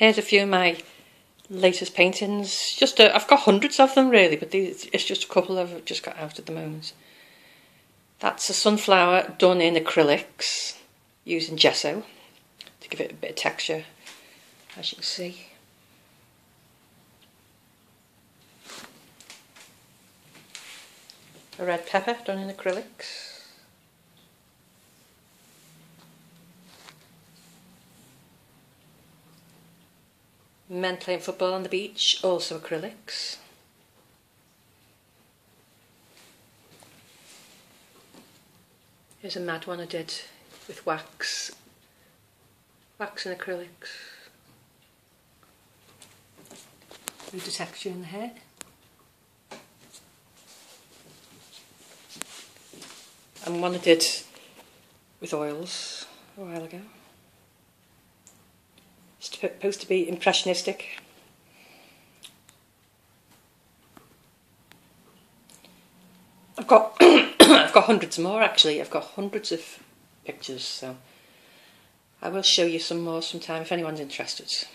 Here's a few of my latest paintings. Just uh, i have got hundreds of them really, but these, it's just a couple I've just got out at the moment. That's a sunflower done in acrylics using gesso to give it a bit of texture, as you can see. A red pepper done in acrylics. Men playing football on the beach, also acrylics. Here's a mad one I did with wax, wax and acrylics. With texture in the hair. And one I did with oils a while ago supposed to be impressionistic. I've got I've got hundreds more actually. I've got hundreds of pictures, so I will show you some more sometime if anyone's interested.